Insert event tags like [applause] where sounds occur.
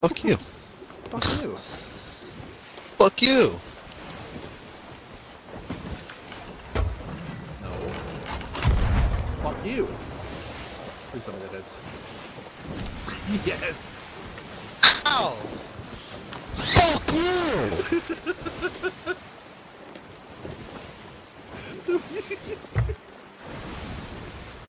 Fuck you. Fuck you. Fuck you. No. Fuck you. Please tell me that it's. [laughs] yes. Ow. Fuck you. [laughs]